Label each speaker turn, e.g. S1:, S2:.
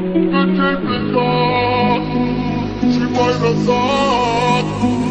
S1: Protect me, God. She might have thought.